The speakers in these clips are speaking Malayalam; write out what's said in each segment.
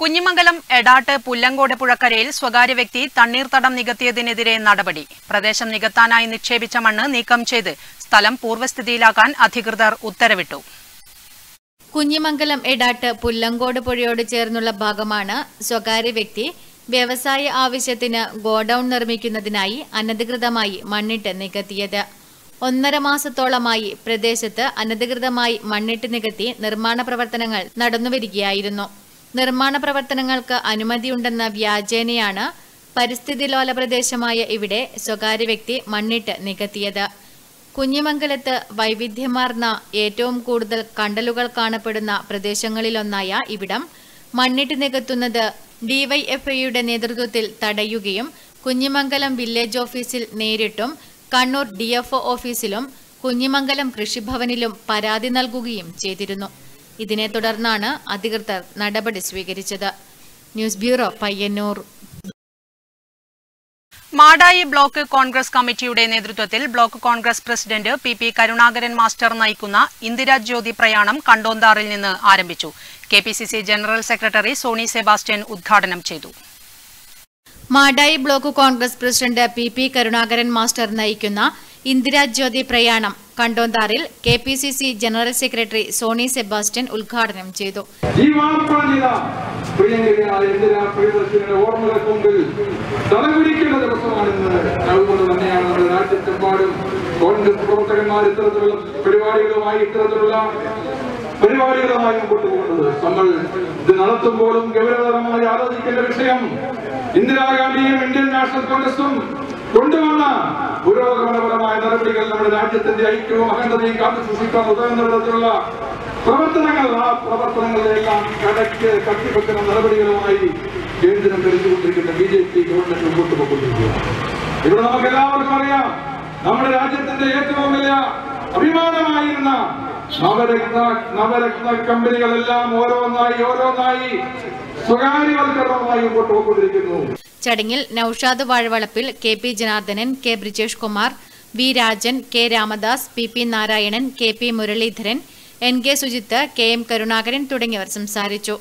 കുഞ്ഞിമംഗലം എടാട്ട് പുല്ലങ്കോട് പുഴക്കരയിൽ സ്വകാര്യ വ്യക്തി തണ്ണീർത്തടം നികത്തിയതിനെതിരെ നടപടി. പ്രദേശം നികത്താനായി നിക്ഷേപിച്ച മണ്ണ് നീക്കം ചെയ്ത് സ്ഥലം പൂർവസ്ഥിതിയിലാക്കാൻ അധികൃതർ ഉത്തരവിട്ടു. കുഞ്ഞിമംഗലം എടാട്ട് പുല്ലങ്കോട് പുഴയോട് ചേർന്നുള്ള ഭാഗമാണ് സ്വകാര്യ വ്യക്തി വ്യവസായ ആവശ്യത്തിന് ഗോഡൌൺ നിർമ്മിക്കുന്നതിനായി അനധികൃതമായി മണ്ണിട്ട് നികത്തിയത്. ഒന്നര മാസത്തോളമായി പ്രദേശത്ത് അനധികൃതമായി മണ്ണിട്ട് നികത്തി നിർമ്മാണ പ്രവർത്തനങ്ങൾ നടന്നുവരികയായിരുന്നു. നിർമ്മാണ പ്രവർത്തനങ്ങൾക്ക് അനുമതിയുണ്ടെന്ന വ്യാജേനയാണ് പരിസ്ഥിതി ലോല പ്രദേശമായ ഇവിടെ സ്വകാര്യ വ്യക്തി മണ്ണിട്ട് നികത്തിയത്. കുഞ്ഞിമംഗലത്ത് വൈവിധ്യമാർന്ന ഏറ്റവും കൂടുതൽ കണ്ടലുകൾ കാണപ്പെടുന്ന പ്രദേശങ്ങളിലൊന്നായ ഇവിടം മണ്ണിട്ട് നികത്തുന്നത് ഡിവൈഎഫ്ഐയുടെ നേതൃത്വത്തിൽ തടയുകയും കുഞ്ഞിമംഗലം വില്ലേജ് ഓഫീസിൽ നേരിട്ടും കണ്ണൂർ ഡിഎഫ്ഒ ഓഫീസിലും കുഞ്ഞിമംഗലം കൃഷിഭവനിലും പരാതി നൽകുകയും ചെയ്തിരുന്നു. ഇതിനെ തുടർന്നാണ് അധികൃതർ നടപടി സ്വീകരിച്ചത്. News bureau Payyanur. Madayi block Congress കമ്മിറ്റിയുടെ നേതൃത്വത്തിൽ block Congress president P P Karunakaran master നയിക്കുന്ന ഇന്ദിരാജ്യോതി പ്രയാണം കണ്ടോന്താറിൽ നിന്ന് ആരംഭിച്ചു. K P C C general secretary Sony Sebastian ഉദ്ഘാടനം ചെയ്തു. Madayi block Congress president P P Karunakaran master നയിക്കുന്ന ഇന്ദിരാജ്യോതി പ്രയാണം കണ്ടോന്താറിൽ K P C C general secretary Sony Sebastian ഉദ്ഘാടനം ചെയ്തു. പരിപാടികളുമായി പോകുന്നത്. നമ്മൾ ഇത് നടത്തുമ്പോഴും ഗൗരവതരമായി ആലോചിക്കേണ്ട വിഷയം ഇന്ദിരാഗാന്ധിയും ഇന്ത്യൻ നാഷണൽ കോൺഗ്രസും കൊണ്ടുവന്ന പുരോഗമനപരമായ നടപടികൾ നമ്മുടെ രാജ്യത്തിന്റെ ഐക്യവും അഖണ്ഡതയും കാത്തു സൂക്ഷിക്കാൻ ഉതകുന്ന വിധത്തിലുള്ള പ്രവർത്തനങ്ങൾ ആ പ്രവർത്തനങ്ങളിലെല്ലാം കടയ്ക്ക് കത്തിവെക്കുന്ന നടപടികളുമായി കേന്ദ്രം ധരിച്ചുകൊണ്ടിരിക്കുന്ന ബി ജെ പി ഗവൺമെന്റ് മുമ്പോട്ട് പോയിക്കൊണ്ടിരിക്കുകയാണ്. ഇവിടെ നമുക്ക് എല്ലാവർക്കും അറിയാം നമ്മുടെ രാജ്യത്തിന്റെ ഏറ്റവും വലിയ അഭിമാനമായിരുന്ന നവരത്ന നവരത്ന കമ്പനികളെല്ലാം ഓരോന്നായി ഓരോന്നായി സ്വകാര്യവൽക്കരണവുമായി മുമ്പോട്ട് പോയിക്കൊണ്ടിരിക്കുന്നു. ചടങ്ങിൽ Noushad Vazhavalappil K P Janardhanan K Brijesh Kumar V Rajan K Ramadas P P Narayanan K P Muraleedharan N K Sujith K M Karunakaran തുടങ്ങിയവർ സംസാരിച്ചു.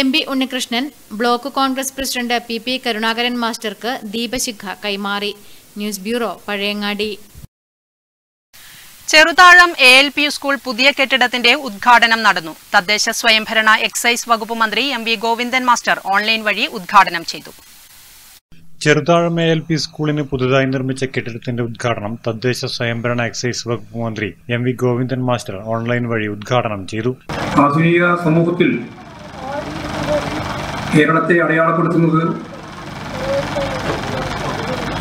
M P Unnikrishnan block Congress president P P Karunakaran മാസ്റ്റർക്ക് ദീപശിഖ കൈമാറി. News bureau Pazhayangadi. Cheruthazham A L P school പുതിയ കെട്ടിടത്തിന്റെ ഉദ്ഘാടനം നടന്നു. തദ്ദേശ സ്വയംഭരണ എക്സൈസ് വകുപ്പ് മന്ത്രി M V Govindan master online വഴി ഉദ്ഘാടനം ചെയ്തു. ചെറുതാഴം എ എൽ പി സ്കൂളിന് പുതുതായി നിർമ്മിച്ച കെട്ടിടത്തിന്റെ ഉദ്ഘാടനം തദ്ദേശ സ്വയംഭരണ എക്സൈസ് വകുപ്പ് മന്ത്രി M V Govindan master online വഴി ഉദ്ഘാടനം ചെയ്തു. ആധുനിക സമൂഹത്തിൽ കേരളത്തെ അടയാളപ്പെടുത്തുന്നത്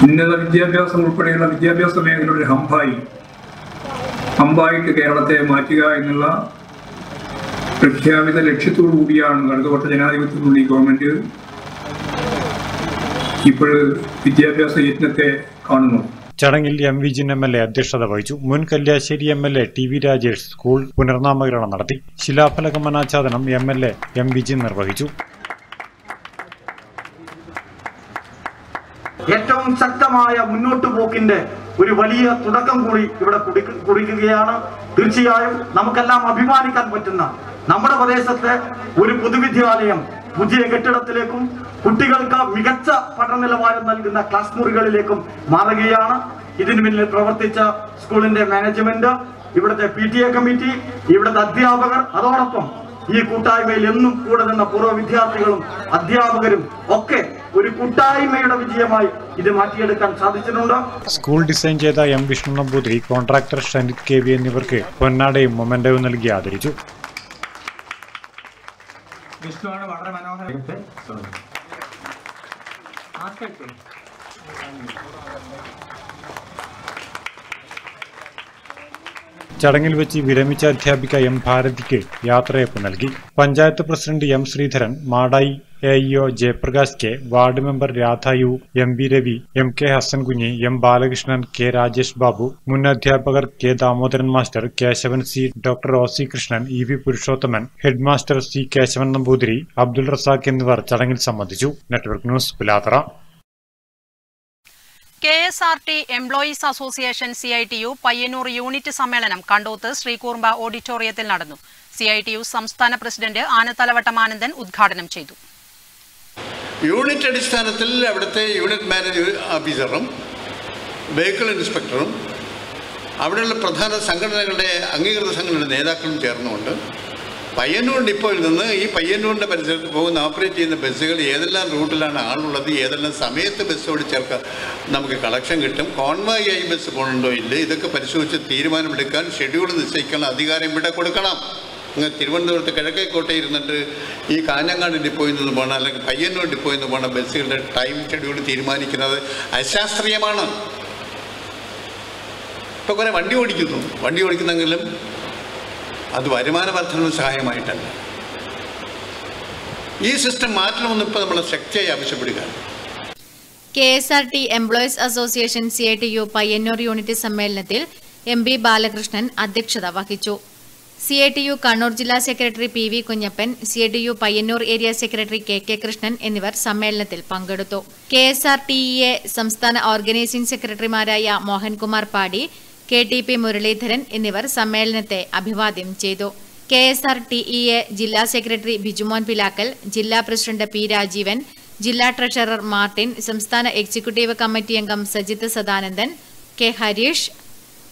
ഉന്നത വിദ്യാഭ്യാസം ഉൾപ്പെടെയുള്ള വിദ്യാഭ്യാസ മേഖലയുടെ ഹമ്പായി ഹമ്പായിട്ട് കേരളത്തെ മാറ്റുക എന്നുള്ള പ്രഖ്യാപിത ലക്ഷ്യത്തോടു കൂടിയാണ് കടുത്തവട്ട ജനാധിപത്യത്തിനുള്ള ഈ ഗവൺമെന്റ് ഇപ്പോൾ വിദ്യാഭ്യാസ യജ്ഞത്തെ കാണുന്നു. ചടങ്ങിൽ M V Jin M L A അധ്യക്ഷത വഹിച്ചു. മുൻ Kalliasseri M L A T V Rajesh school പുനർനാമകരണം നടത്തി. ശിലാഫലക മനാച്ഛാദനം M L A M V Jin നിർവഹിച്ചു. ഏറ്റവും ശക്തമായ മുന്നോട്ടു പോക്കിന്റെ ഒരു വലിയ തുടക്കം കൂടി ഇവിടെ കുറിക്കുകയാണ് തീർച്ചയായും നമുക്കെല്ലാം അഭിമാനിക്കാൻ പറ്റുന്ന നമ്മുടെ പ്രദേശത്തെ ഒരു പൊതുവിദ്യാലയം പുതിയ കെട്ടിടത്തിലേക്കും കുട്ടികൾക്ക് മികച്ച പഠന നിലവാരം നൽകുന്ന ക്ലാസ് മുറികളിലേക്കും മാറുകയാണ്. ഇതിന് പിന്നിൽ പ്രവർത്തിച്ച സ്കൂളിന്റെ മാനേജ്മെന്റ് ഇവിടുത്തെ പി ടി എ കമ്മിറ്റി ഇവിടുത്തെ അധ്യാപകർ അതോടൊപ്പം ഈ കൂട്ടായ്മയിൽ എന്നും കൂടെ നിന്ന പൂർവ വിദ്യാർത്ഥികളും അധ്യാപകരും ഒക്കെ ഒരു കൂട്ടായ്മയുടെ വിജയമായി ഇത് മാറ്റിയെടുക്കാൻ സാധിച്ചിട്ടുണ്ട്. സ്കൂൾ ഡിസൈൻ ചെയ്ത M Vishnu Namboothiri contractor Shanith K V എന്നിവർക്ക് പൊന്നാടയും മൊമെന്റവും നൽകി ആദരിച്ചു. വിഷ്ണുവാണ് വളരെ മനോഹരത്തെ ചടങ്ങിൽ വെച്ച് വിരമിച്ച അധ്യാപിക എം. ഭാരതിക്ക് യാത്രയപ്പ് നൽകി. Panchayat president M. Sreedharan Madayi A. Jayaprakash K ward member രാധായു M. B Ravi M. K. Hasankunhi M. Balakrishnan K. Rajesh Babu മുൻ അധ്യാപകർ K. Damodaran master Keshavan C. Doctor O. C. Krishnan E. V. Purushothaman head master C. Keshavan Namboothiri Abdul Razak എന്നിവർ ചടങ്ങിൽ സംബന്ധിച്ചു. Network news Pilathara K S R T employees association C I T U Payyanur unit സമ്മേളനം കണ്ടോത്ത് ശ്രീകൂർമ്പ ഓഡിറ്റോറിയത്തിൽ നടന്നു. സി ഐ ടി യു സംസ്ഥാന പ്രസിഡന്റ് ആനത്തലവട്ടം ആനന്ദൻ ഉദ്ഘാടനം ചെയ്തു. യൂണിറ്റ് അടിസ്ഥാനത്തിൽ അവിടുത്തെ യൂണിറ്റ് മാനേജർ ഓഫീസറും വെഹിക്കിൾ ഇൻസ്പെക്ടറും അവിടെയുള്ള പ്രധാന സംഘടനകളുടെ അംഗീകൃത സംഘടനയുടെ നേതാക്കളും ചേർന്നുകൊണ്ട് പയ്യന്നൂർ ഡിപ്പോയിൽ നിന്ന് ഈ പയ്യന്നൂരിന്റെ പരിസരത്ത് പോകുന്ന ഓപ്പറേറ്റ് ചെയ്യുന്ന ബസ്സുകൾ ഏതെല്ലാം റൂട്ടിലാണ് ആളുള്ളത് ഏതെല്ലാം സമയത്ത് ബസ്സോട് ഓടിച്ചേർക്കാൻ നമുക്ക് കളക്ഷൻ കിട്ടും. കോൺവായി ആയി ബസ് പോകുന്നുണ്ടോ ഇല്ല? ഇതൊക്കെ പരിശോധിച്ച് തീരുമാനമെടുക്കാൻ ഷെഡ്യൂൾ നിശ്ചയിക്കാനുള്ള അധികാരം ഇവിടെ കൊടുക്കണം. അങ്ങ് തിരുവനന്തപുരത്ത് കിഴക്കേക്കോട്ടെ ഇരുന്നിട്ട് ഈ കാഞ്ഞങ്ങാട് ഡിപ്പോയിൽ നിന്ന് പോകണം അല്ലെങ്കിൽ പയ്യന്നൂർ ഡിപ്പോയിൽ നിന്ന് പോകണം ബസ്സുകളുടെ ടൈം ഷെഡ്യൂൾ തീരുമാനിക്കുന്നത് അശാസ്ത്രീയമാണ്. ഇപ്പോൾ കുറേ വണ്ടി ഓടിക്കുന്നു. വണ്ടി ഓടിക്കുന്നെങ്കിലും അത് വരുമാന വർധനവിന് സഹായമായിട്ടല്ല. ഈ സിസ്റ്റം മാറ്റണമെന്ന് ഇപ്പോൾ നമ്മൾ ശക്തിയായി ആവശ്യപ്പെടുകയാണ്. K S R T employees association C I T U Payyanur unit സമ്മേളനത്തിൽ എം ബി ബാലകൃഷ്ണൻ അധ്യക്ഷത വഹിച്ചു. C I T U Kannur ജില്ലാ secretary P V Kunhappan C I T U Payyanur area secretary K K Krishnan എന്നിവർ സമ്മേളനത്തിൽ പങ്കെടുത്തു. K S R T E A സംസ്ഥാന ഓർഗനൈസിംഗ് സെക്രട്ടറിമാരായ മോഹൻകുമാർ പാടി കെ ടി പി മുരളീധരൻ എന്നിവർ സമ്മേളനത്തെ അഭിവാദ്യം ചെയ്തു. K S R T E A ജില്ലാ സെക്രട്ടറി ബിജുമോൻ പിലാക്കൽ ജില്ലാ പ്രസിഡന്റ് പി രാജീവൻ ജില്ലാ ട്രഷറർ മാർട്ടിൻ സംസ്ഥാന എക്സിക്യൂട്ടീവ് കമ്മിറ്റി അംഗം സജിത്ത് സദാനന്ദൻ കെ ഹരീഷ്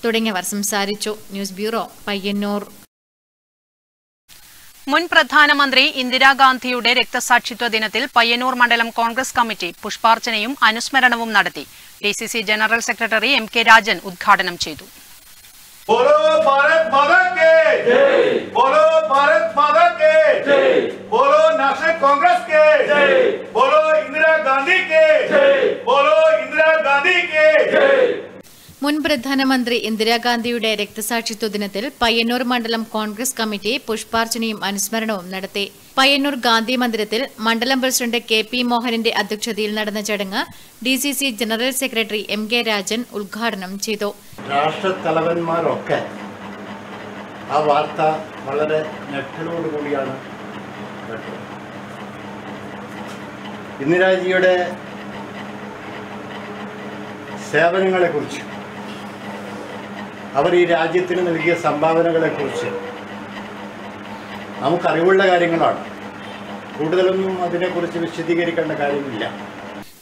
തുടങ്ങിയവർ സംസാരിച്ചു. News bureau Payyanur. മുൻ പ്രധാനമന്ത്രി ഇന്ദിരാഗാന്ധിയുടെ രക്തസാക്ഷിത്വ ദിനത്തിൽ പയ്യന്നൂർ മണ്ഡലം കോൺഗ്രസ് കമ്മിറ്റി പുഷ്പാർച്ചനയും അനുസ്മരണവും നടത്തി. D C C general secretary M K Rajan ഉദ്ഘാടനം ചെയ്തു. മുൻ പ്രധാനമന്ത്രി ഇന്ദിരാഗാന്ധിയുടെ രക്തസാക്ഷിത്വ ദിനത്തിൽ പയ്യന്നൂർ മണ്ഡലം കോൺഗ്രസ് കമ്മിറ്റി പുഷ്പാർച്ചനയും അനുസ്മരണവും നടത്തി. പയ്യന്നൂർ ഗാന്ധി മന്ദിരത്തിൽ മണ്ഡലം പ്രസിഡന്റ് കെ പി മോഹനന്റെ അധ്യക്ഷതയിൽ നടന്ന ചടങ്ങ് D C C general secretary M K Rajan ഉദ്ഘാടനം ചെയ്തു. രാഷ്ട്രത്തലവന്മാരൊക്കെ ആ വാർത്ത വളരെ ഞെട്ടലോടുകൂടിയാണ് ഇന്ദിരാജിയുടെ സേവനങ്ങളെക്കുറിച്ച് അവർ ഈ രാജ്യത്തിന് നൽകിയ സംഭാവനകളെക്കുറിച്ച്. നമുക്കറിവുള്ള കാര്യങ്ങളാണ്. കൂടുതലൊന്നും അതിനെക്കുറിച്ച് വിശദീകരിക്കേണ്ട കാര്യമില്ല.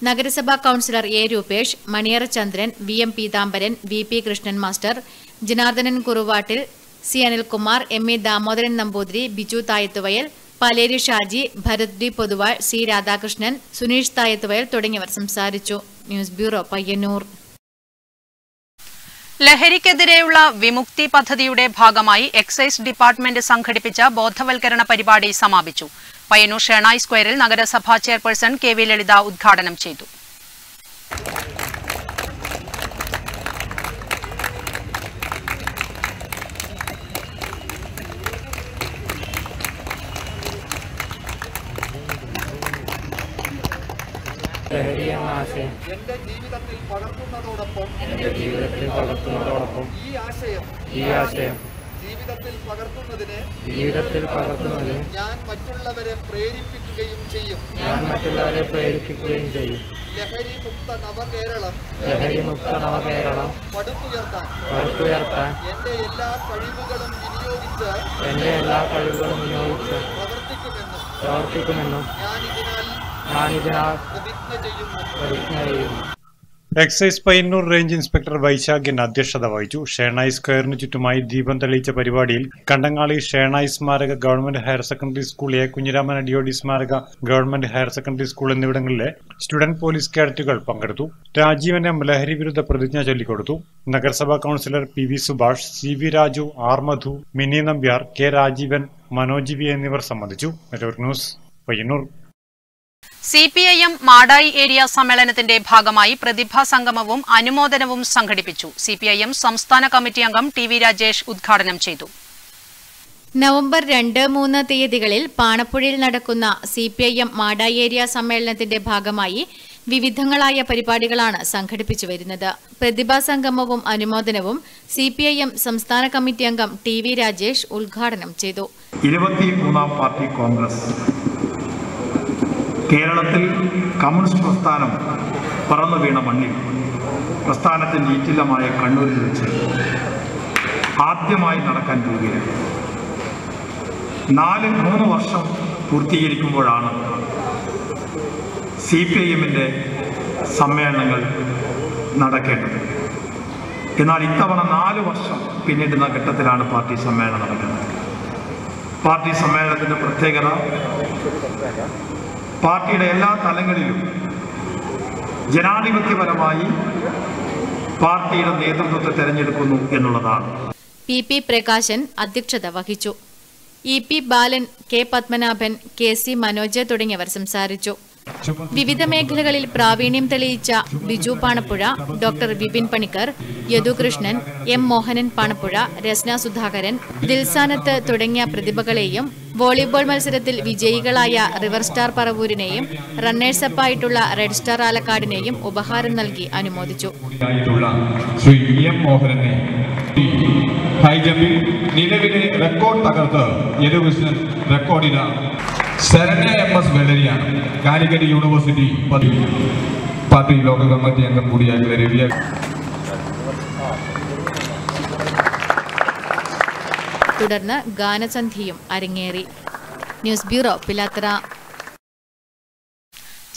നഗരസഭാ councillor A Rupesh Maniyara Chandran V M Peethambaran V P Krishnan master Janardhanan Kuruvattil C Anilkumar M A Damodaran Namboothiri Biju Thayathuvayal Paleri Shaji Bharath D Poduval C Radhakrishnan Suneesh Thayathuvayal തുടങ്ങിയവർ സംസാരിച്ചു. News bureau Payyanur. ലഹരിക്കെതിരെയുള്ള വിമുക്തി പദ്ധതിയുടെ ഭാഗമായി എക്സൈസ് ഡിപ്പാർട്ട്മെന്റ് സംഘടിപ്പിച്ച ബോധവൽക്കരണ പരിപാടി സമാപിച്ചു. പയ്യന്നൂർ ഷേണായി സ്ക്വയറിൽ നഗരസഭാ ചെയർപേഴ്സൺ കെ വി ലളിത ഉദ്ഘാടനം ചെയ്തു. ലഹരി പകർത്തുന്നതോടൊപ്പം എന്റെ ജീവിതത്തിൽ പകർത്തുന്നതോടൊപ്പം ഈ ആശയം ഈ ആശയം ജീവിതത്തിൽ പകർത്തുന്നതിന് ജീവിതത്തിൽ പകർത്തുന്നതിന് ഞാൻ മറ്റുള്ളവരെ പ്രേരിപ്പിക്കുകയും ചെയ്യും. ഞാൻ മറ്റുള്ളവരെ പ്രേരിപ്പിക്കുകയും ചെയ്യും. ലഹരി മുക്ത നവകേരളം ലഹരി മുക്ത നവകേരളം പടുത്തുയർത്താൻ പടുത്തുയർത്താൻ എന്റെ എല്ലാ കഴിവുകളും വിനിയോഗിച്ച് എന്റെ എല്ലാ കഴിവുകളും വിനിയോഗിച്ച് പ്രവർത്തിക്കുമെന്നും പ്രവർത്തിക്കുമെന്നും ഞാൻ ഇതിനാൽ ഞാനിതിനാൽ പ്രതിജ്ഞ ചെയ്യുന്നു. പ്രതിജ്ഞ ചെയ്യുന്നു. Excise Payyanur range inspector Vaishakhan അധ്യക്ഷത വഹിച്ചു. ഷേണായി സ്ക്വയറിന് ചുറ്റുമായി ദീപം തെളിയിച്ച പരിപാടിയിൽ കണ്ടങ്ങാളി ഷേണായി സ്മാരക government higher secondary school A. Kunhiraman Adiyodi സ്മാരക ഗവൺമെന്റ് ഹയർ സെക്കൻഡറി സ്കൂൾ എന്നിവിടങ്ങളിലെ സ്റ്റുഡന്റ് പോലീസ് കേഡറ്റുകൾ പങ്കെടുത്തു. രാജീവന് ലഹരി വിരുദ്ധ പ്രതിജ്ഞ ചൊല്ലിക്കൊടുത്തു. നഗരസഭാ councillor P V Subhash C V Raju R Madhu Mini Nambiar K Rajeevan Manoj V എന്നിവർ സംബന്ധിച്ചു. Network news Payyanur C P I M Madayi area സമ്മേളനത്തിന്റെ ഭാഗമായി പ്രതിഭാ സംഗമവും അനുമോദനവും സംഘടിപ്പിച്ചു. സി പി ഐ എം സംസ്ഥാന കമ്മിറ്റി അംഗം ടി വി രാജേഷ് ഉദ്ഘാടനം ചെയ്തു. നവംബർ രണ്ട് മൂന്ന് തീയതികളിൽ പാണപ്പുഴയിൽ നടക്കുന്ന C P I M Madayi area സമ്മേളനത്തിന്റെ ഭാഗമായി വിവിധങ്ങളായ പരിപാടികളാണ് സംഘടിപ്പിച്ചു വരുന്നത്. പ്രതിഭാ സംഗമവും അനുമോദനവും സി പി ഐ എം സംസ്ഥാന കമ്മിറ്റി അംഗം ടി വി രാജേഷ് ഉദ്ഘാടനം ചെയ്തു. ഇരുപത്തി മൂന്നാം പാർട്ടി കോൺഗ്രസ്. കേരളത്തിൽ കമ്മ്യൂണിസ്റ്റ് പ്രസ്ഥാനം പറന്നു വീണ മണ്ണിൽ പ്രസ്ഥാനത്തിന്റെ ഈറ്റില്ലമായ കണ്ണൂരിൽ വെച്ച് ആദ്യമായി നടക്കാൻ പോവുകയാണ്. നാല് മൂന്ന് വർഷം പൂർത്തീകരിക്കുമ്പോഴാണ് സി പി എമ്മിന്റെ സമ്മേളനങ്ങൾ നടക്കേണ്ടത്. എന്നാൽ ഇത്തവണ നാല് വർഷം പിന്നിടുന്ന ഘട്ടത്തിലാണ് പാർട്ടി സമ്മേളനം നടക്കുന്നത്. പാർട്ടി സമ്മേളനത്തിന്റെ പ്രത്യേകത പാർട്ടിയുടെ എല്ലാ തലങ്ങളിലും ജനാധിപത്യപരമായി പാർട്ടിയുടെ നേതൃത്വത്തെ തെരഞ്ഞെടുക്കുന്നു എന്നുള്ളതാണ്. പി പി പ്രകാശൻ അധ്യക്ഷത വഹിച്ചു. E P Balan K Padmanabhan K C Manoj തുടങ്ങിയവർ സംസാരിച്ചു. വിവിധ മേഖലകളിൽ പ്രാവീണ്യം തെളിയിച്ച ബിജു പാണപ്പുഴ ഡോക്ടർ വിപിൻ പണിക്കർ യദുകൃഷ്ണൻ എം മോഹനൻ പാണപ്പുഴ രസ്ന സുധാകരൻ ദിൽസാനത്ത് തുടങ്ങിയ പ്രതിഭകളെയും വോളിബോൾ മത്സരത്തിൽ വിജയികളായ റിവർ സ്റ്റാർ പറവൂരിനെയും റണ്ണേഴ്സപ്പായിട്ടുള്ള റെഡ് സ്റ്റാർ ആലക്കാടിനെയും ഉപഹാരം നൽകി അനുമോദിച്ചു. ശ്രീ എം മോഹനനെ നിലവിലെ റെക്കോർഡ് തകർത്ത് യദുകൃഷ്ണൻ റെക്കോർഡിന ശരണ്യ എം എസ് വെള്ളരിയാണ് കാലിക്കറ്റ് യൂണിവേഴ്സിറ്റി പദവി. പാർട്ടി ലോക കമ്മിറ്റി അംഗം കൂടിയായിട്ടുള്ള രവിയ തുടർന്ന് ഗാനസന്ധിയും അരങ്ങേറി. News bureau Pilathara.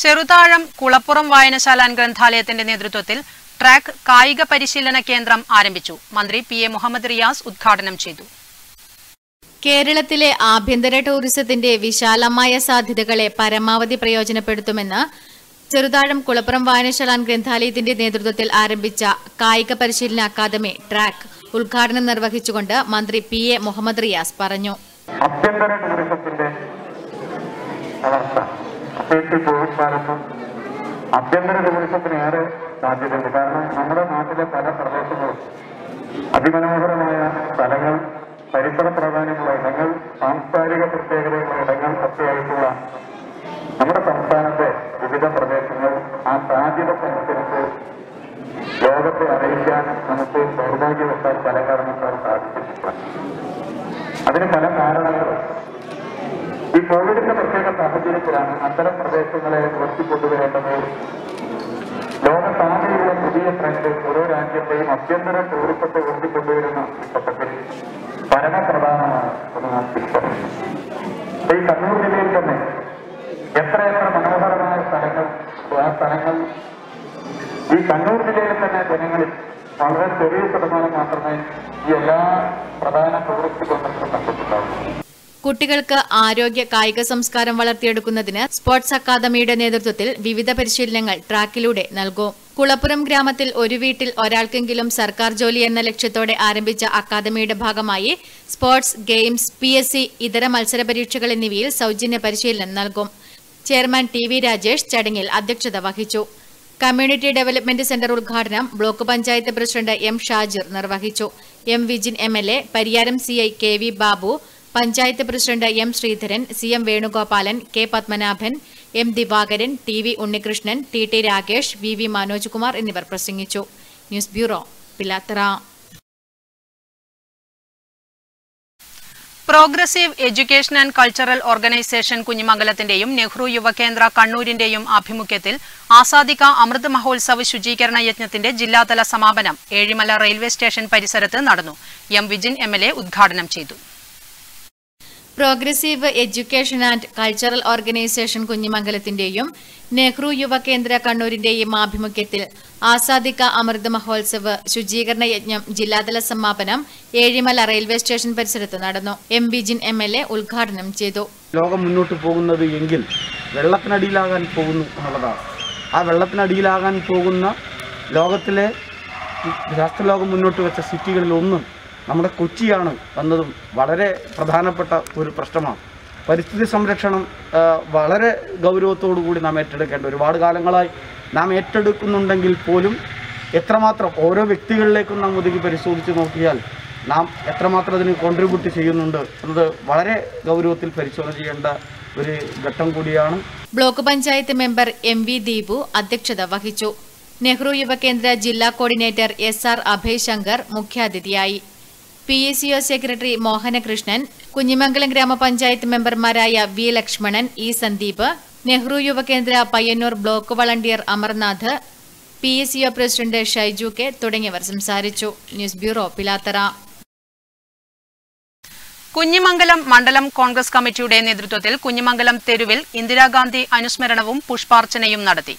Cheruthazham Kulappuram വായനശാല ഗ്രന്ഥാലയത്തിന്റെ നേതൃത്വത്തിൽ ട്രാക്ക് കായിക പരിശീലന കേന്ദ്രം ആരംഭിച്ചു. മന്ത്രി പി എ മുഹമ്മദ് റിയാസ് ഉദ്ഘാടനം ചെയ്തു. കേരളത്തിലെ ആഭ്യന്തര ടൂറിസത്തിന്റെ വിശാലമായ സാധ്യതകളെ പരമാവധി പ്രയോജനപ്പെടുത്തുമെന്ന് ചെറുതാഴം കുളപ്പുറം വായനശാല ഗ്രന്ഥാലയത്തിന്റെ നേതൃത്വത്തിൽ ആരംഭിച്ച കായിക പരിശീലന അക്കാദമി ട്രാക്ക് ഉദ്ഘാടനം നിർവഹിച്ചുകൊണ്ട് മന്ത്രി പി എ മുഹമ്മദ് റിയാസ് പറഞ്ഞു. ആഭ്യന്തര ടൂറിസത്തിന്റെ പ്രത്യേകിച്ച് ആഭ്യന്തര ടൂറിസത്തിന് ഏറെ സാധ്യതയുണ്ട്. കാരണം നമ്മുടെ നാട്ടിലെ പല പ്രദേശങ്ങളും അതിമനോഹരമായ സ്ഥലങ്ങൾ പരിസര പ്രാധാന്യമുള്ള ഇടങ്ങൾ സാംസ്കാരിക പ്രത്യേകതയുള്ള ഇടങ്ങൾ ഒക്കെയായിട്ടുള്ള നമ്മുടെ സംസ്ഥാനത്തെ വിവിധ പ്രദേശങ്ങൾ ആ സാധ്യതക്കനുസരിച്ച് ലോകത്തെ അറിയിക്കാൻ നമുക്ക് ദൗർഭാഗ്യവശാൽ പല കാരണത്താൽ സാധിച്ചിട്ടില്ല അതിന് പല കാരണങ്ങളും. ഈ കോവിഡിന്റെ പ്രത്യേക സാഹചര്യത്തിലാണ് അത്തരം പ്രദേശങ്ങളെ ഉയർത്തിക്കൊണ്ടുവരേണ്ടത് ലോകത്താകെയുള്ള പുതിയ ട്രെൻഡ് ഓരോ രാജ്യത്തെയും അഭ്യന്തര ടൂറിസത്തെ ഉയർത്തിക്കൊണ്ടുവരുന്ന ഘട്ടത്തിൽ പരമപ്രധാനമാണ് എന്ന് ഈ കണ്ണൂർ ജില്ലയിൽ തന്നെ എത്രയെത്ര മനോഹരമായ സ്ഥലങ്ങൾ ആ സ്ഥലങ്ങൾ. ഈ കണ്ണൂർ ജില്ലയിൽ തന്നെ ജനങ്ങളിൽ വളരെ ചെറിയ ശതമാനം മാത്രമേ ഈ എല്ലാ പ്രധാന പ്രവൃത്തി കേന്ദ്രങ്ങളും കണ്ടിട്ടുണ്ടാവൂ കുട്ടികൾക്ക് ആരോഗ്യ കായിക സംസ്കാരം വളർത്തിയെടുക്കുന്നതിന് സ്പോർട്സ് അക്കാദമിയുടെ നേതൃത്വത്തിൽ വിവിധ പരിശീലനങ്ങൾ ട്രാക്കിലൂടെ നൽകും. കുളപ്പുറം ഗ്രാമത്തിൽ ഒരു വീട്ടിൽ ഒരാൾക്കെങ്കിലും സർക്കാർ ജോലി എന്ന ലക്ഷ്യത്തോടെ ആരംഭിച്ച അക്കാദമിയുടെ ഭാഗമായി sports games P S C ഇതര മത്സര പരീക്ഷകൾ എന്നിവയിൽ സൗജന്യ പരിശീലനം നൽകും. ചെയർമാൻ ടി വി രാജേഷ് ചടങ്ങിൽ അധ്യക്ഷത വഹിച്ചു. കമ്മ്യൂണിറ്റി ഡെവലപ്മെന്റ് സെന്റർ ഉദ്ഘാടനം block panchayat president M Shajir നിർവഹിച്ചു. M Vijin M L A Pariyaram C I K V Babu panchayat president M Sreedharan C M Venugopalan K Padmanabhan M Divakaran T V Unnikrishnan T T Rakesh V V Manoj Kumar എന്നിവർ പ്രസംഗിച്ചു. News bureau Pilathara. Progressive education and cultural organisation കുഞ്ഞിമംഗലത്തിന്റെയും Nehru Yuva Kendra കണ്ണൂരിന്റെയും ആഭിമുഖ്യത്തിൽ ആസാദിക അമൃത് മഹോത്സവ് ശുചീകരണ യജ്ഞത്തിന്റെ ജില്ലാതല സമാപനം ഏഴിമല റെയിൽവേ സ്റ്റേഷൻ പരിസരത്ത് നടന്നു. എം വിജിൻ എം ഉദ്ഘാടനം ചെയ്തു. Progressive education and cultural organisation കുഞ്ഞിമംഗലത്തിന്റെയും Nehru Yuva Kendra കണ്ണൂരിന്റെയും ആഭിമുഖ്യത്തിൽ ആസാദിക അമൃത് മഹോത്സവ് ശുചീകരണ യജ്ഞം ജില്ലാതല സമാപനം ഏഴിമല റെയിൽവേ സ്റ്റേഷൻ പരിസരത്ത് നടന്നു. M Vijin M L A ഉദ്ഘാടനം ചെയ്തു. ലോകം മുന്നോട്ട് പോകുന്നത് എങ്കിൽ വെള്ളത്തിനടിയിലാകാൻ പോകുന്നു എന്നുള്ളതാണ്. ആ വെള്ളത്തിനടിയിലാകാൻ പോകുന്ന ലോകത്തിലെ രാഷ്ട്രലോകം മുന്നോട്ട് വെച്ച സിറ്റികളിൽ ഒന്ന് നമ്മുടെ കൊച്ചിയാണ് എന്നതും വളരെ പ്രധാനപ്പെട്ട ഒരു പ്രശ്നമാണ്. പരിസ്ഥിതി സംരക്ഷണം വളരെ ഗൗരവത്തോടു കൂടി നാം ഏറ്റെടുക്കേണ്ട ഒരുപാട് കാലങ്ങളായി നാം ഏറ്റെടുക്കുന്നുണ്ടെങ്കിൽ പോലും എത്രമാത്രം ഓരോ വ്യക്തികളിലേക്കും നാം ഒതുക്കി പരിശോധിച്ച് നോക്കിയാൽ നാം എത്രമാത്രം അതിന് കോൺട്രിബ്യൂട്ട് ചെയ്യുന്നുണ്ട് എന്നത് വളരെ ഗൗരവത്തിൽ പരിശോധന ചെയ്യേണ്ട ഒരു ഘട്ടം കൂടിയാണ്. Block panchayat member M V Deepu അധ്യക്ഷത വഹിച്ചു. നെഹ്റു യുവകേന്ദ്ര ജില്ലാ coordinator S R Abhay Shankar മുഖ്യാതിഥിയായി. P A C O secretary Mohanakrishnan Kunhimangalam grama panchayat മെമ്പർമാരായ V Lakshmanan E Sandeep Nehru Yuva Kendra Payyanur block volunteer Amarnath P S C O president Shaiju K തുടങ്ങിയവർ സംസാരിച്ചു. News bureau Pilathara. കുഞ്ഞിമംഗലം മണ്ഡലം കോൺഗ്രസ് കമ്മിറ്റിയുടെ നേതൃത്വത്തിൽ കുഞ്ഞിമംഗലം തെരുവിൽ ഇന്ദിരാഗാന്ധി അനുസ്മരണവും പുഷ്പാർച്ചനയും നടത്തി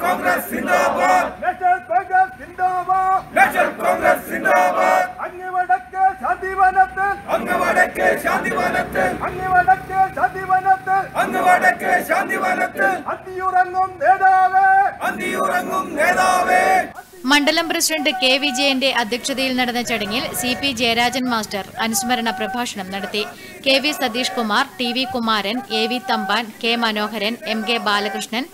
കോൺഗ്രസ് സിന്ദാബാദ് നാഷണൽ കോൺഗ്രസ് സിന്ദാബാദ് നാഷണൽ കോൺഗ്രസ് സിന്ദാബാദ് അങ്ങ് വടക്ക് ശാന്തിവനത്തിൽ അങ്ങ് വടക്ക് ശാന്തിവനത്തിൽ അങ്ങ് വടക്ക് ശാന്തിവനത്തിൽ അങ്ങ് വടക്ക് ശാന്തിവനത്തിൽ അന്തിയുറങ്ങും നേതാവേ അന്തിയുറങ്ങും നേതാവേ മണ്ഡലം പ്രസിഡന്റ് കെ വിജയന്റെ അധ്യക്ഷതയിൽ നടന്ന ചടങ്ങിൽ സി പി ജയരാജൻ മാസ്റ്റർ അനുസ്മരണ പ്രഭാഷണം നടത്തി. K V Satheesh Kumar T V Kumaran A V Thampan K Manoharan M K Balakrishnan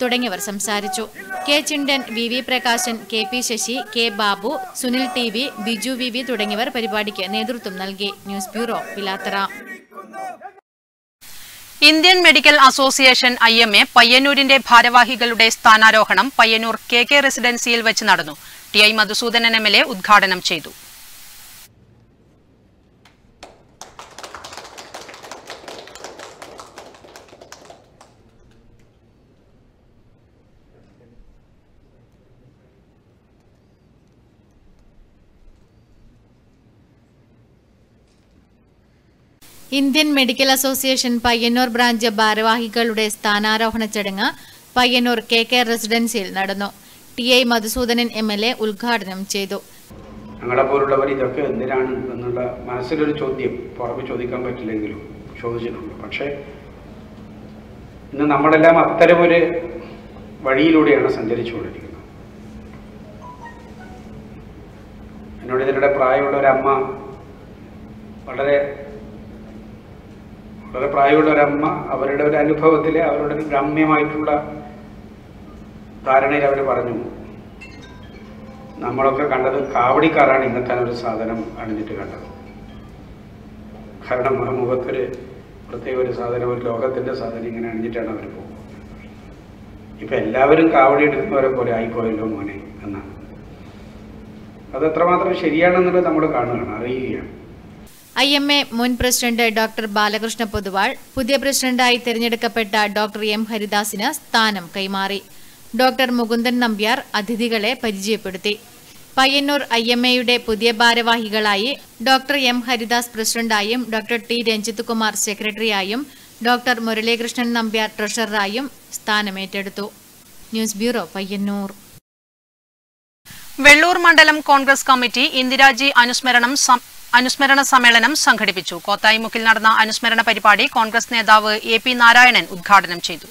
തുടങ്ങിയവർ സംസാരിച്ചു. K Chindan V V Prakashan K P Sasi K Babu Sunil T V Biju V V തുടങ്ങിയവർ പരിപാടിക്ക് നേതൃത്വം നൽകി. News bureau Pilathara Indian medical association I M A പയ്യന്നൂരിന്റെ ഭാരവാഹികളുടെ സ്ഥാനാരോഹണം പയ്യന്നൂർ കെ കെ റെസിഡൻസിയിൽ വെച്ച് നടന്നു. T I Madhusoodanan M L A ഉദ്ഘാടനം ചെയ്തു. Indian medical association Payyanur branch ഭാരവാഹികളുടെ സ്ഥാനാരോഹണ ചടങ്ങ് പയ്യന്നൂർ കെ കെ റെസിഡൻസിയിൽ നടന്നു. T I Madhusoodanan M L A ഉദ്ഘാടനം ചെയ്തു. ഞങ്ങളെ പോലുള്ളവർ ഇതൊക്കെ എന്തിനാണ് എന്നുള്ള മനസ്സിലൊരു ചോദ്യം. പുറമെ ചോദിക്കാൻ പറ്റില്ലെങ്കിലും ചോദിച്ചിട്ടുണ്ട്. പക്ഷേ ഇന്ന് നമ്മളെല്ലാം അത്തരമൊരു വഴിയിലൂടെയാണ് സഞ്ചരിച്ചുകൊണ്ടിരിക്കുന്നത്. എന്നോട് ഇതിനിടെ പ്രായമുള്ള ഒരമ്മ വളരെ വളരെ പ്രായമുള്ള ഒരമ്മ അവരുടെ ഒരു അനുഭവത്തിൽ അവരുടെ ഒരു ഗ്രാമ്യമായിട്ടുള്ള ധാരണയിൽ അവർ പറഞ്ഞു. നമ്മളൊക്കെ കണ്ടത് കാവടിക്കാരാണ് ഇന്നത്തെ ഒരു സാധനം അണിഞ്ഞിട്ട് കണ്ടത്. കാരണം ആ മുഖത്തൊരു പ്രത്യേക ഒരു സാധനം ഒരു ലോകത്തിന്റെ സാധനം ഇങ്ങനെ അണിഞ്ഞിട്ടാണ് അവർ പോകുന്നത്. ഇപ്പം എല്ലാവരും കാവടി എടുക്കുന്നവരെ പോലെ ആയിപ്പോയല്ലോ മോനെ എന്നാണ്. അത് എത്രമാത്രം ശരിയാണെന്നുള്ളത് നമ്മൾ കാണുകയാണ് അറിയുകയാണ്. ഐ എം എ മുൻ പ്രസിഡന്റ് ഡോക്ടർ ബാലകൃഷ്ണ പൊതുവാൾ പുതിയ പ്രസിഡന്റായി തിരഞ്ഞെടുക്കപ്പെട്ട ഡോക്ടർ എം ഹരിദാസിന് സ്ഥാനം കൈമാറി. ഡോക്ടർ മുകുന്ദൻ നമ്പ്യാർ അതിഥികളെ പരിചയപ്പെടുത്തി. പയ്യന്നൂർ ഐ എം എയുടെ പുതിയ ഭാരവാഹികളായി ഡോക്ടർ എം ഹരിദാസ് പ്രസിഡന്റായും ഡോക്ടർ ടി രഞ്ജിത് കുമാർ സെക്രട്ടറിയായും ഡോക്ടർ മുരളീകൃഷ്ണൻ നമ്പ്യാർ ട്രഷററായും സ്ഥാനമേറ്റെടുത്തു. News bureau Payyanur. വെള്ളൂർ മണ്ഡലം കോൺഗ്രസ് കമ്മിറ്റി ഇന്ദിരാജി അനുസ്മരണം അനുസ്മരണ സമ്മേളനം സംഘടിപ്പിച്ചു. കോത്തായിമുക്കിൽ നടന്ന അനുസ്മരണ പരിപാടി കോൺഗ്രസ് നേതാവ് എ പി നാരായണൻ ഉദ്ഘാടനം ചെയ്തു.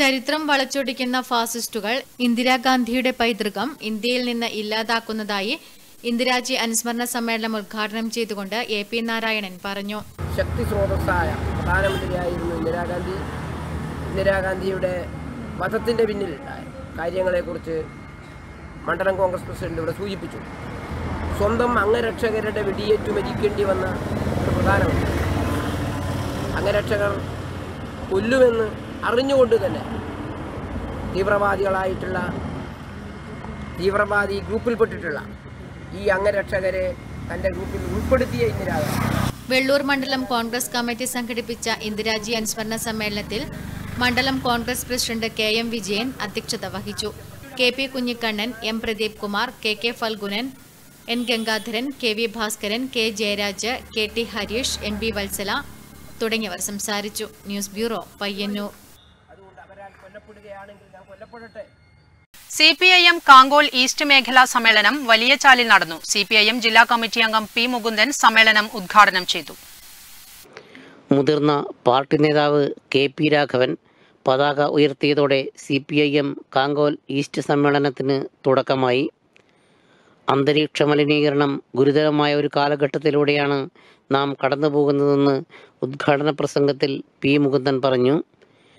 ചരിത്രം വളച്ചൊടിക്കുന്ന ഫാസിസ്റ്റുകൾ ഇന്ദിരാഗാന്ധിയുടെ പൈതൃകം ഇന്ത്യയിൽ നിന്ന് ഇല്ലാതാക്കുന്നതായി ഇന്ദിരാജി അനുസ്മരണ സമ്മേളനം ഉദ്ഘാടനം ചെയ്തുകൊണ്ട് എ പി നാരായണൻ പറഞ്ഞു. ശക്തി സ്രോതസ്സായ പ്രധാനമന്ത്രിയായിരുന്നു ഇന്ദിരാഗാന്ധി. ഇന്ദിരാഗാന്ധിയുടെ മതത്തിന്റെ പിന്നിൽ കാര്യങ്ങളെക്കുറിച്ച് മണ്ഡലം കോൺഗ്രസ് പ്രസിഡന്റ് ഇവിടെ സൂചിപ്പിച്ചു. സ്വന്തം അംഗരക്ഷകരുടെ വെടിയേറ്റു മരിക്കേണ്ടി വന്ന ഒരു പ്രധാനമന്ത്രി. അംഗരക്ഷകർ കൊല്ലുമെന്ന് അറിഞ്ഞുകൊണ്ട് തന്നെ തീവ്രവാദികളായിട്ടുള്ള തീവ്രവാദി ഗ്രൂപ്പിൽപ്പെട്ടിട്ടുള്ള ഈ അംഗരക്ഷകരെ തന്റെ ഗ്രൂപ്പിൽ ഉൾപ്പെടുത്തിയ ഇന്ദിരാ വെള്ളൂർ മണ്ഡലം കോൺഗ്രസ് കമ്മിറ്റി സംഘടിപ്പിച്ച ഇന്ദിരാജി അനുസ്മരണ സമ്മേളനത്തിൽ മണ്ഡലം Congress president K M Vijayan അധ്യക്ഷത വഹിച്ചു. K P Kunhikannan M Pradeep Kumar K K Phalgunan N Gangadharan K V Bhaskaran K Jayaraj K T Harish N B Vatsala തുടങ്ങിയവർ സംസാരിച്ചു. News bureau Payyanur. C P I M Kankol east മേഖലാ സമ്മേളനം വലിയ ചാലിൽ നടന്നു. സി പി ഐ എം ജില്ലാ കമ്മിറ്റി അംഗം പി മുകുന്ദൻ സമ്മേളനം ഉദ്ഘാടനം ചെയ്തു. മുതിർന്ന പാർട്ടി നേതാവ് കെ പി രാഘവൻ പതാക ഉയർത്തിയതോടെ C P I M Kankol east സമ്മേളനത്തിന് തുടക്കമായി. അന്തരീക്ഷ മലിനീകരണം ഗുരുതരമായ ഒരു കാലഘട്ടത്തിലൂടെയാണ് നാം കടന്നു പോകുന്നതെന്ന് ഉദ്ഘാടന പ്രസംഗത്തിൽ പി മുകുന്ദൻ പറഞ്ഞു.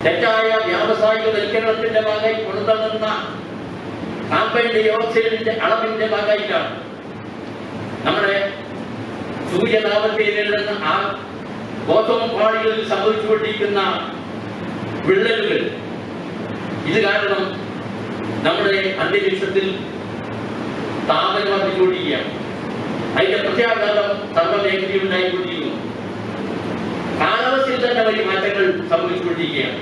തെറ്റായ വ്യാവസായികവൽക്കരണത്തിന്റെ ഭാഗമായി കൊണ്ടുതന്ന കാർബൺ ഡൈ ഓക്സൈഡിന്റെ അളവിന്റെ ഭാഗമായിട്ടാണ് നമ്മുടെ സൂര്യതാപത്തെ നിന്ന് ആ ഓസോൺ പാളികളിൽ സംഭവിച്ചുകൊണ്ടിരിക്കുന്ന വിള്ളലുകൾ. ഇത് കാരണം നമ്മുടെ അന്തരീക്ഷത്തിൽ താപനം വർദ്ധിച്ചുകൊണ്ടിരിക്കുകയാണ്. അതിന്റെ പ്രത്യാഘാതം സർവമേഖലയിൽ ഉണ്ടായിക്കൊണ്ടിരിക്കുന്നു. കാലാവസ്ഥയിൽ തന്നെ വലിയ മാറ്റങ്ങൾ സംഭവിച്ചുകൊണ്ടിരിക്കുകയാണ്.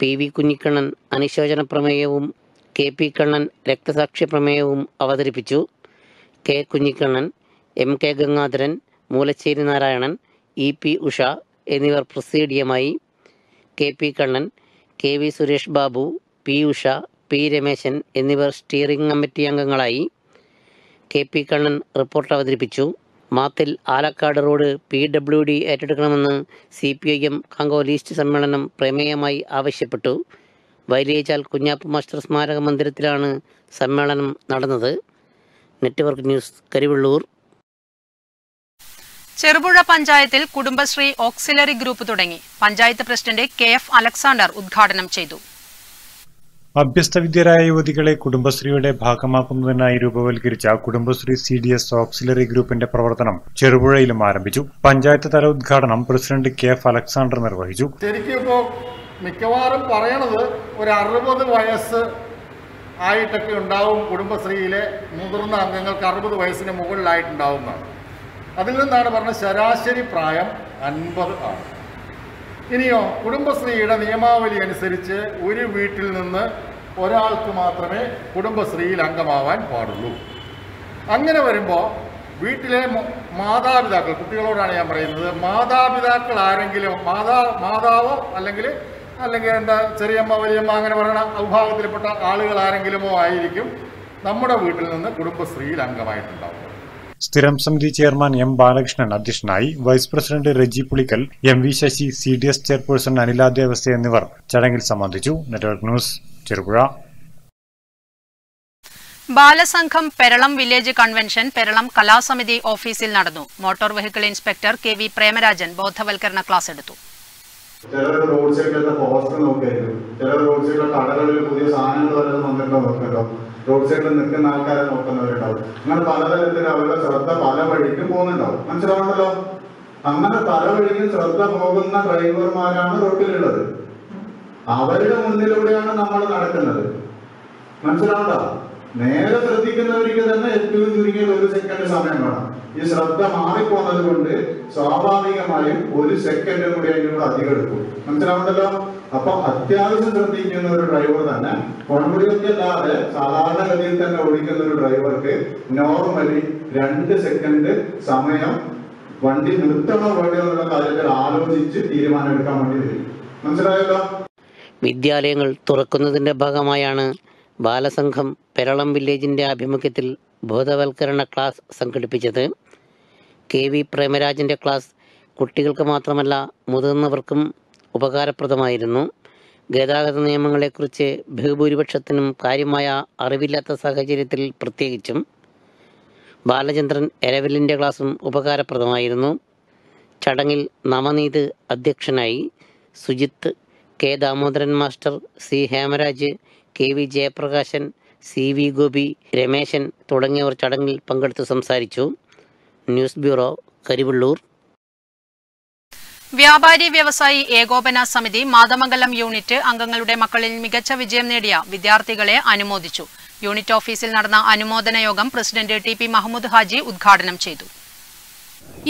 പി വി കുഞ്ഞിക്കണ്ണൻ അനുശോചന പ്രമേയവും കെ പി കണ്ണൻ രക്തസാക്ഷി പ്രമേയവും അവതരിപ്പിച്ചു. K Kunhikannan M K Gangadharan Moolasseri Narayanan E P Usha എന്നിവർ പ്രസിഡിയമായി K P Kannan K V Suresh Babu P Usha P Rameshan എന്നിവർ സ്റ്റിയറിംഗ് കമ്മിറ്റി അംഗങ്ങളായി കെ പി കണ്ണൻ റിപ്പോർട്ട് അവതരിപ്പിച്ചു. Mathil Alakkad road P W D ഏറ്റെടുക്കണമെന്ന് C P I M Kankol east സമ്മേളനം പ്രമേയമായി ആവശ്യപ്പെട്ടു. വൈലിയച്ചാൽ കുഞ്ഞാപ്പ് മാസ്റ്റർ സ്മാരക മന്ദിരത്തിലാണ് സമ്മേളനം നടന്നത്. Network news Karivellur. ചെറുപുഴ പഞ്ചായത്തിൽ കുടുംബശ്രീ ഓക്സിലറി ഗ്രൂപ്പ് തുടങ്ങി. Panchayat president K F Alexander ഉദ്ഘാടനം ചെയ്തു. അഭ്യസ്തവിദ്യരായ യുവതികളെ കുടുംബശ്രീയുടെ ഭാഗമാക്കുന്നതിനായി രൂപവൽക്കരിച്ച Kudumbashree C D S auxiliary ഗ്രൂപ്പിന്റെ പ്രവർത്തനം ചെറുപുഴയിലും ആരംഭിച്ചു. പഞ്ചായത്ത് തല ഉദ്ഘാടനം പ്രസിഡന്റ് കെ എഫ് അലക്സാണ്ടർ നിർവഹിച്ചു. ശരിക്കും മിക്കവാറും പറയണത് ഒരു അറുപത് വയസ്സ് ആയിട്ടൊക്കെ ഉണ്ടാവും കുടുംബശ്രീയിലെ മുതിർന്ന അംഗങ്ങൾക്ക് അറുപത് വയസ്സിന് മുകളിലായിട്ടുണ്ടാവുന്നതാണ് അതിൽ നിന്നാണ് പറഞ്ഞത് ശരാശരി പ്രായം അൻപത് ആണ്. ഇനിയോ കുടുംബശ്രീയുടെ നിയമാവലി അനുസരിച്ച് ഒരു വീട്ടിൽ നിന്ന് ഒരാൾക്ക് മാത്രമേ കുടുംബശ്രീയിൽ അംഗമാവാൻ പാടുള്ളൂ. അങ്ങനെ വരുമ്പോൾ വീട്ടിലെ മാതാപിതാക്കൾ കുട്ടികളോടാണ് ഞാൻ പറയുന്നത് മാതാപിതാക്കൾ ആരെങ്കിലും മാതാ മാതാവോ അല്ലെങ്കിൽ അല്ലെങ്കിൽ എന്താ ചെറിയമ്മ വലിയമ്മ അങ്ങനെ പറയുന്ന വിഭാഗത്തിൽപ്പെട്ട ആളുകൾ ആരെങ്കിലുമോ ആയിരിക്കും നമ്മുടെ വീട്ടിൽ നിന്ന് കുടുംബശ്രീയിൽ അംഗമായിട്ടുണ്ടാവും സ്ഥിരം സമിതി ചെയർമാൻ എം ബാലകൃഷ്ണൻ അധ്യക്ഷനായി vice president Reji Pulickal M V Sasi C D S chairperson Anila Devasya എന്നിവർ ചടങ്ങിൽ സംബന്ധിച്ചു. Network news Cherupuzha. Balasangham Peralam village convention Peralam കലാസമിതി ഓഫീസിൽ നടന്നു. Motor vehicle inspector K V Premarajan ബോധവൽക്കരണ ക്ലാസ് എടുത്തു. ചിലർ റോഡ് സൈഡിലത്തെ പോസ്റ്റർ നോക്കിയായിരിക്കും. ചിലർ റോഡ് സൈഡിലെ കടകളിൽ പുതിയ സാധനങ്ങൾ വല്ലതും വന്നിട്ടുണ്ടോ നോക്കുന്നുണ്ടോ റോഡ് സൈഡിൽ നിൽക്കുന്ന ആൾക്കാരെ നോക്കുന്നവരുണ്ടാവും. അങ്ങനെ പലതരത്തിൽ അവരുടെ ശ്രദ്ധ പല വഴിക്കും പോകുന്നുണ്ടാവും. മനസ്സിലാവണല്ലോ അങ്ങനെ പല വഴിക്കും ശ്രദ്ധ പോകുന്ന ഡ്രൈവർമാരാണ് റോട്ടിലുള്ളത്. അവരുടെ മുന്നിലൂടെയാണ് നമ്മൾ നടക്കുന്നത്. മനസ്സിലാവണ്ട നേരെ ശ്രദ്ധിക്കുന്നവർക്ക് തന്നെ ഏറ്റവും ചുരുങ്ങിയത് ഒരു സെക്കൻഡ് സമയം വേണം. ഈ ശ്രദ്ധ മാറിപ്പോന്നത് കൊണ്ട് സ്വാഭാവികമായും ഒരു സെക്കൻഡ് കൂടി അതിനോട് അധികം എടുക്കും. മനസ്സിലാവുണ്ടല്ലോ അപ്പൊ അത്യാവശ്യം ശ്രദ്ധിക്കുന്ന ഒരു ഡ്രൈവർ തന്നെ സാധാരണ സാധാരണഗതിയിൽ തന്നെ ഓടിക്കുന്ന ഒരു ഡ്രൈവർക്ക് നോർമലി രണ്ട് സെക്കൻഡ് സമയം വണ്ടി നിർത്തണോ വേണ്ടോ എന്നുള്ള കാര്യത്തിൽ ആലോചിച്ച് തീരുമാനം എടുക്കാൻ വേണ്ടി വരും. മനസ്സിലായല്ലോ? വിദ്യാലയങ്ങൾ തുറക്കുന്നതിന്റെ ഭാഗമായാണ് ബാലസംഘം പെരളം വില്ലേജിന്റെ ആഭിമുഖ്യത്തിൽ ബോധവൽക്കരണ ക്ലാസ് സംഘടിപ്പിച്ചത്. കെ വി പ്രേമരാജന്റെ ക്ലാസ് കുട്ടികൾക്ക് മാത്രമല്ല മുതിർന്നവർക്കും ഉപകാരപ്രദമായിരുന്നു. ഗതാഗത നിയമങ്ങളെക്കുറിച്ച് ബഹുഭൂരിപക്ഷത്തിനും കാര്യമായ അറിവില്ലാത്ത സാഹചര്യത്തിൽ പ്രത്യേകിച്ചും ബാലചന്ദ്രൻ എരവിലിന്റെ ക്ലാസും ഉപകാരപ്രദമായിരുന്നു. ചടങ്ങിൽ നവനീത് അധ്യക്ഷനായി Sujith K Damodaran master C Hemaraj K V Jayaprakashan C V Gopi Rameshan തുടങ്ങിയവർ ചടങ്ങിൽ പങ്കെടുത്ത് സംസാരിച്ചു. News bureau Karivellur. വ്യാപാരി വ്യവസായി ഏകോപന സമിതി മാതമംഗലം യൂണിറ്റ് അംഗങ്ങളുടെ മക്കളിൽ മികച്ച വിജയം നേടിയ വിദ്യാർത്ഥികളെ അനുമോദിച്ചു. യൂണിറ്റ് ഓഫീസിൽ നടന്ന അനുമോദന യോഗം president T P Mahammad Haji ഉദ്ഘാടനം ചെയ്തു.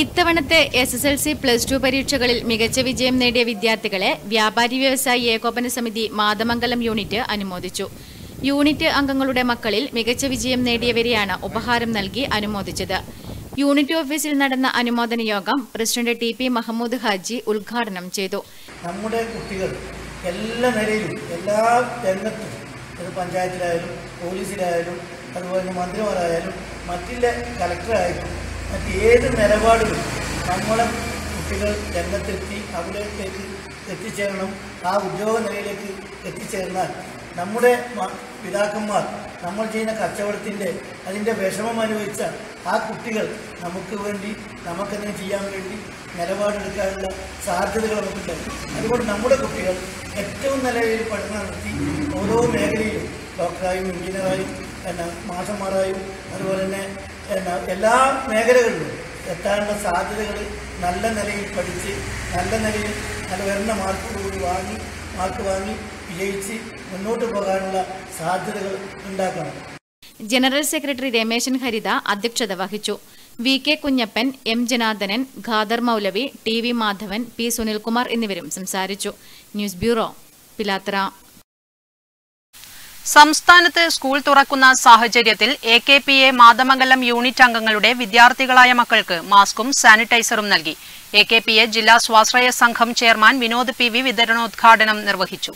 ഇത്തവണത്തെ S S L C plus two പരീക്ഷകളിൽ മികച്ച വിജയം നേടിയ വിദ്യാർത്ഥികളെ വ്യാപാരി വ്യവസായി ഏകോപന സമിതി മാതമംഗലം യൂണിറ്റ് അനുമോദിച്ചു. യൂണിറ്റ് അംഗങ്ങളുടെ മക്കളിൽ മികച്ച വിജയം നേടിയവരെയാണ് ഉപഹാരം നൽകി അനുമോദിച്ചത്. യൂണിറ്റ് ഓഫീസിൽ നടന്ന അനുമോദന യോഗം president T P Mahmood Haji ഉദ്ഘാടനം ചെയ്തു. നമ്മുടെ കുട്ടികൾ എല്ലാ നിലയിലും എല്ലാ രംഗത്തും പഞ്ചായത്തിലായാലും പോലീസിലായാലും അതുപോലെ മന്ത്രിമാരായാലും മറ്റുള്ള കലക്ടറായാലും മറ്റ് ഏത് നിലപാടുകളും നമ്മളെ കുട്ടികൾ രംഗത്തെത്തി അവിടേക്ക് എത്തിച്ചേരണം. ആ ഉദ്യോഗ നിലയിലേക്ക് എത്തിച്ചേർന്നാൽ നമ്മുടെ പിതാക്കന്മാർ നമ്മൾ ചെയ്യുന്ന കച്ചവടത്തിന്റെ അതിന്റെ വിഷമം അനുഭവിച്ച ആ കുട്ടികൾ നമുക്ക് വേണ്ടി നമുക്കെന്തെങ്കിലും ചെയ്യാൻ വേണ്ടി നിലപാടെടുക്കാനുള്ള സാധ്യതകൾ നമുക്കുണ്ട്. അതുകൊണ്ട് നമ്മുടെ കുട്ടികൾ ഏറ്റവും നല്ല രീതിയിൽ പഠനം നടത്തി ഓരോ മേഖലയിലും ഡോക്ടറായും എഞ്ചിനീയറായും എന്നാ മാഷന്മാരായും അതുപോലെ തന്നെ എല്ലാ മേഖലകളിലും എത്താനുള്ള സാധ്യതകൾ നല്ല നിലയിൽ പഠിച്ച് നല്ല നിലയിൽ നല്ല വരുന്ന മാർക്കോടുകൂടി വാങ്ങി മാർക്ക് വാങ്ങി വിജയിച്ച് മുന്നോട്ട് പോകാനുള്ള സാധ്യതകൾ ഉണ്ടാക്കണം. ജനറൽ സെക്രട്ടറി രമേശൻ ഹരിത അധ്യക്ഷത വഹിച്ചു. V K Kunhappan M Janardhanan Khader Maulavi T V Madhavan P Sunilkumar എന്നിവരും സംസാരിച്ചു. ന്യൂസ് ബ്യൂറോ പിലാത്ര സംസ്ഥാനത്ത് സ്കൂൾ തുറക്കുന്ന സാഹചര്യത്തിൽ A K P A Mathamangalam unit അംഗങ്ങളുടെ വിദ്യാർത്ഥികളായ മക്കൾക്ക് മാസ്കും സാനിറ്റൈസറും നൽകി. എ കെ പി എ ജില്ലാ സ്വാശ്രയ സംഘം ചെയർമാൻ വിനോദ് പി വി വിതരണോദ്ഘാടനം നിർവഹിച്ചു.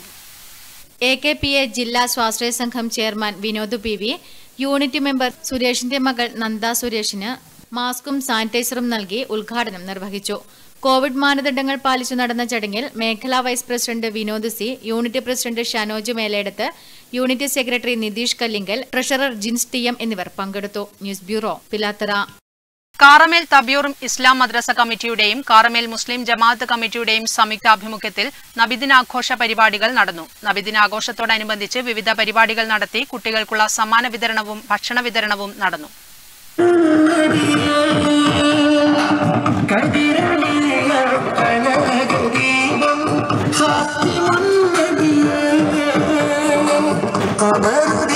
എ കെ പി എ ജില്ലാ സ്വാശ്രയ സംഘം chairman Vinod P V unit member സുരേഷിന്റെ മകൾ നന്ദ സുരേഷിന് മാസ്കും സാനിറ്റൈസറും നൽകി ഉദ്ഘാടനം നിർവഹിച്ചു. കോവിഡ് മാനദണ്ഡങ്ങൾ പാലിച്ചു നടന്ന ചടങ്ങിൽ മേഖലാ vice president Vinod C unit president Shanoj Meledath unit secretary Nitheesh Kallingal treasurer Jins T M എന്നിവർ പങ്കെടുത്തു. News bureau Pilathara. കാറമേൽ തബ്യൂറും ഇസ്ലാം മദ്രസ കമ്മിറ്റിയുടെയും കാറമേൽ മുസ്ലിം ജമാഅത്ത് കമ്മിറ്റിയുടെയും സംയുക്താഭിമുഖ്യത്തിൽ നബിദിനാഘോഷ പരിപാടികൾ നടന്നു. നബിദിനാഘോഷത്തോടനുബന്ധിച്ച് വിവിധ പരിപാടികൾ നടത്തി കുട്ടികൾക്കുള്ള സമ്മാന വിതരണവും ഭക്ഷണ വിതരണവും നടന്നു. നെറ്റ്വർക്ക്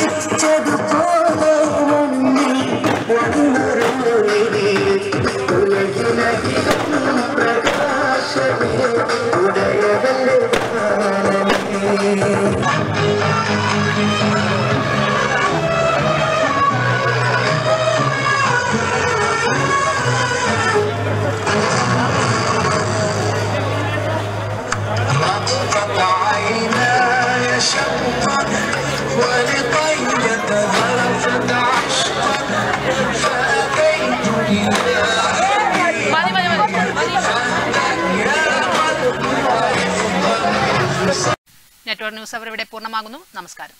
ന്യൂസ് അവർ ഇവിടെ പൂർണമാകുന്നു. നമസ്കാരം.